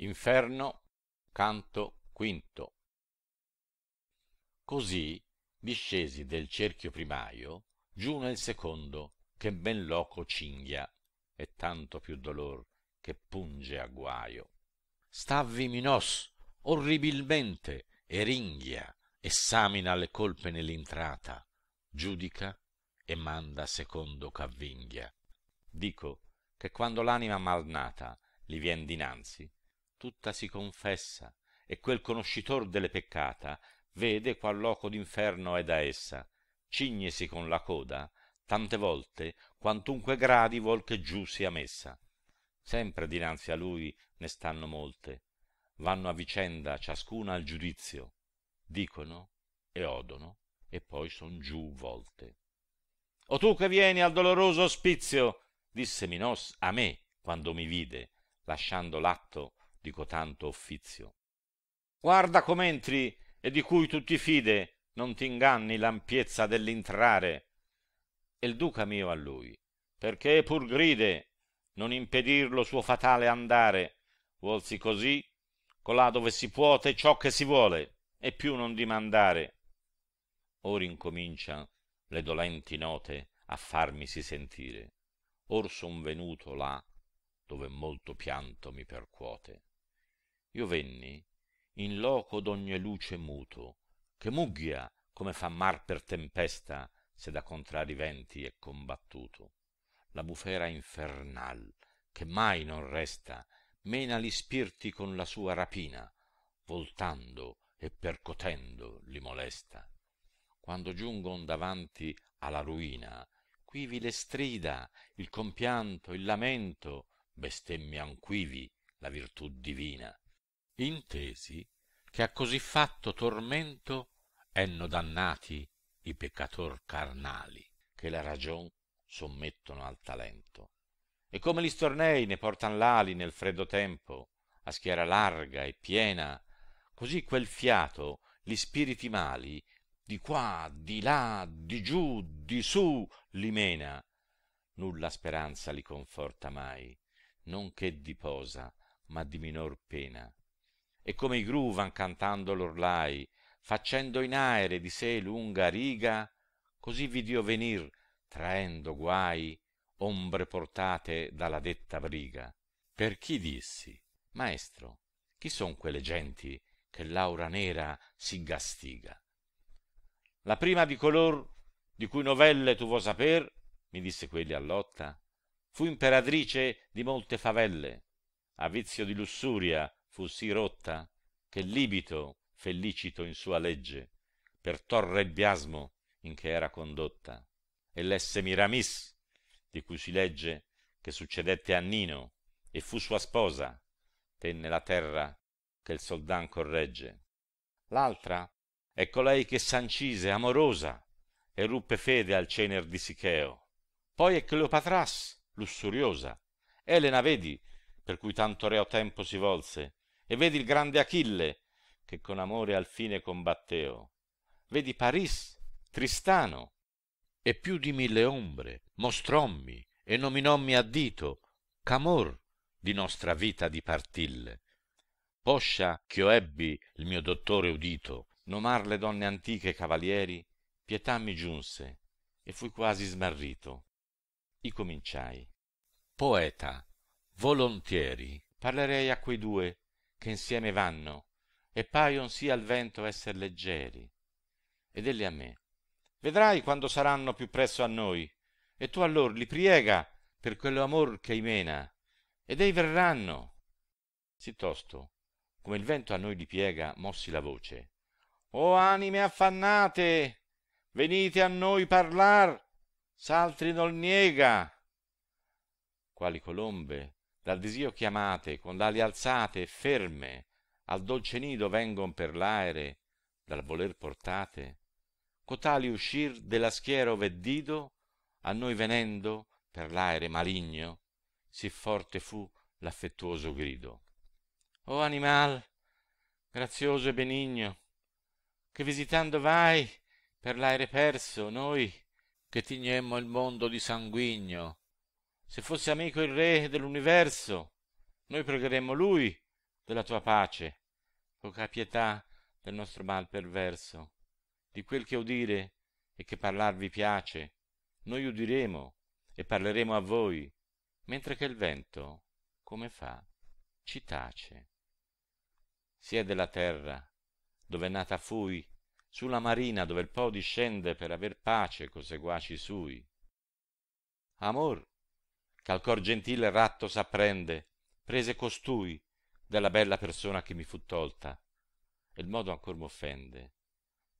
Inferno, canto quinto. Così discesi del cerchio primaio giù nel secondo, che ben loco cinghia, e tanto più dolor che punge a guaio. Stavvi Minos orribilmente e ringhia, essamina le colpe nell'intrata, giudica e manda secondo ch'avvinghia. Dico che quando l'anima malnata li vien dinanzi, tutta si confessa e quel conoscitor delle peccata vede qual loco d'inferno è da essa. Cignesi con la coda tante volte quantunque gradi vuol che giù sia messa. Sempre dinanzi a lui ne stanno molte. Vanno a vicenda ciascuna al giudizio. Dicono e odono e poi son giù volte. O tu che vieni al doloroso ospizio? disse minos a me quando mi vide lasciando l'atto di cotanto offizio. Guarda com'entri e di cui tu ti fide non t'inganni l'ampiezza dell'intrare. E il duca mio a lui perché pur gride non impedir lo suo fatale andare. Vuolsi così colà dove si puote ciò che si vuole e più non dimandare. Or incomincian le dolenti note a farmisi sentire. Or son venuto là dove molto pianto mi percuote. Io venni in loco d'ogni luce muto che mugghia come fa mar per tempesta se da contrari venti è combattuto. La bufera infernal che mai non resta mena li spirti con la sua rapina voltando e percotendo li molesta. Quando giungon davanti alla ruina quivi le strida il compianto il lamento bestemmian quivi la virtù divina. Intesi che a così fatto tormento enno dannati i peccator carnali che la ragion sommettono al talento. E come li stornei ne portan l'ali nel freddo tempo a schiera larga e piena così quel fiato gli spiriti mali di qua di là di giù di su li mena. Nulla speranza li conforta mai non che di posa ma di minor pena. E come i gru van cantando l'orlai faccendo in aere di sé lunga riga così vidio venir traendo guai ombre portate dalla detta briga. Per chi dissi? Maestro chi son quelle genti che l'aura nera si gastiga? La prima di color di cui novelle tu vuoi saper mi disse quelli a lotta fu imperatrice di molte favelle. A vizio di lussuria fu sì rotta che libito fe licito in sua legge per torre il biasmo in che era condotta. E lesse miramis di cui si legge che succedette a nino e fu sua sposa tenne la terra che il soldan corregge. L'altra è colei che s'ancise amorosa e ruppe fede al cener di sicheo. Poi è cleopatras lussuriosa. Elena vedi per cui tanto reo tempo si volse e vedi il grande achille che con amore al fine combatteo. Vedi paris tristano e più di mille ombre mostrommi e nominommi a dito ch'amor di nostra vita dipartille poscia ch'io ebbi il mio dottore udito nomar le donne antiche cavalieri pietà mi giunse e fui quasi smarrito i cominciai. Poeta volontieri parlerei a quei due che insieme vanno e paion sì al vento esser leggeri. Ed elli a me vedrai quando saranno più presso a noi e tu allor li priega per quello amor che mena ed ei verranno. Sittosto come il vento a noi li piega mossi la voce. O anime affannate venite a noi parlar s'altri nol niega. Quali colombe dal desio chiamate con l'ali alzate e ferme al dolce nido vengon per l'aere dal voler portate. Cotali uscir della schiera ove dido a noi venendo per l'aere maligno sì forte fu l'affettuoso grido. O animal grazioso e benigno che visitando vai per l'aere perso noi che tignemmo il mondo di sanguigno. Se fosse amico il re dell'universo noi pregheremmo lui della tua pace poca pietà del nostro mal perverso. Di quel che udire e che parlarvi piace noi udiremo e parleremo a voi mentre che il vento come fa ci tace. Si è della terra dove nata fui sulla marina dove il po discende per aver pace co seguaci sui. Amor ch'al cor gentile ratto s'apprende prese costui della bella persona che mi fu tolta e il modo ancor m'offende.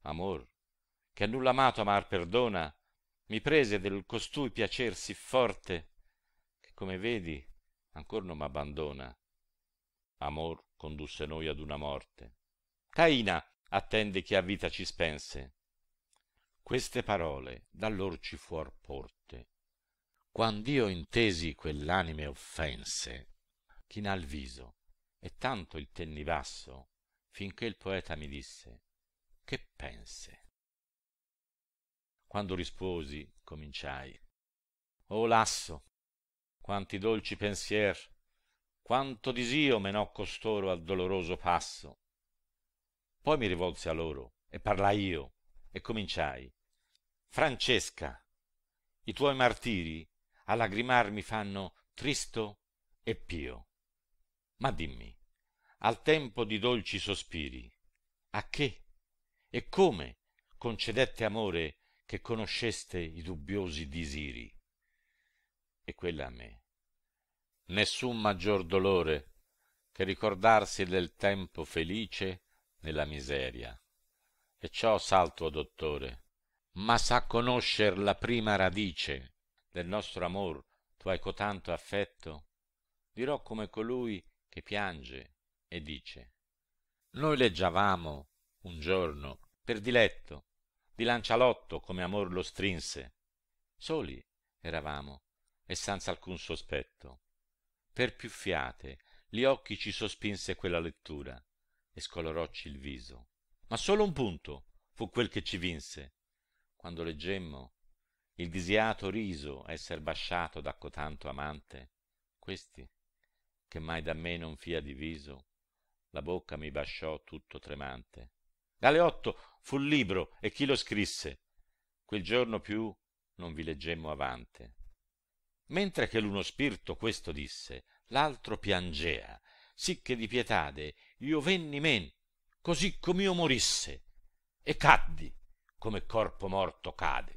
Amor che a nulla amato amar perdona mi prese del costui piacer sì forte che come vedi ancor non m'abbandona. Amor condusse noi ad una morte. Caina attende chi a vita ci spense. Queste parole d'allor ci fuor porte. Quand'io intesi quell'anime offense china il viso e tanto il tenni basso finché il poeta mi disse che pense? Quando risposi cominciai o lasso quanti dolci pensier quanto disio menò costoro al doloroso passo poi mi rivolsi a loro e parlai io e cominciai. Francesca i tuoi martiri a lagrimar mi fanno tristo e pio. Ma dimmi al tempo di dolci sospiri a che e come concedette amore che conosceste i dubbiosi disiri? E quella a me. Nessun maggior dolore che ricordarsi del tempo felice nella miseria. E ciò salto dottore ma sa conoscer la prima radice del nostro amor. Tu hai cotanto affetto? Dirò come colui che piange e dice noi leggiavamo un giorno per diletto di lancialotto come amor lo strinse. Soli eravamo e senza alcun sospetto. Per più fiate gli occhi ci sospinse quella lettura e scolorocci il viso. Ma solo un punto fu quel che ci vinse. Quando leggemmo il disiato riso esser basciato da cotanto amante questi che mai da me non fia diviso la bocca mi basciò tutto tremante. Galeotto fu il libro e chi lo scrisse? Quel giorno più non vi leggemmo avante. Mentre che l'uno spirito questo disse l'altro piangea sicché di pietade io venni men così com'io morisse e caddi come corpo morto cade